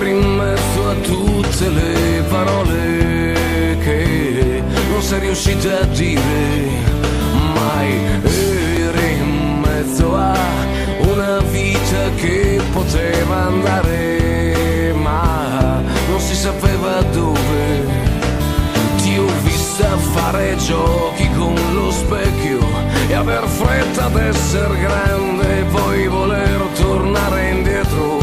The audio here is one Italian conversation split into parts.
mentre in mezzo a tutte le parole che non sei riuscita a dire mai. Eri in mezzo a una vita che poteva andare ma non si sapeva dove. Ti ho vista fare giochi con lo specchio e aver fretta d'essere grande e poi voler tornare indietro.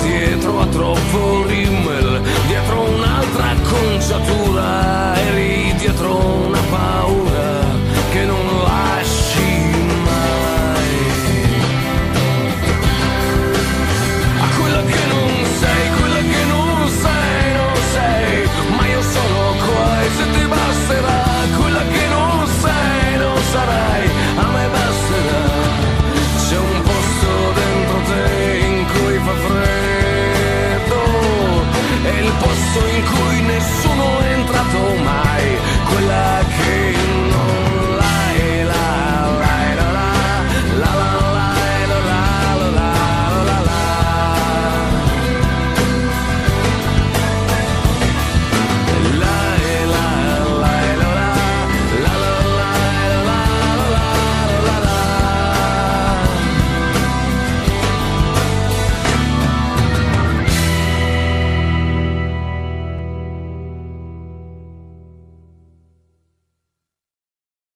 dietro a troppo.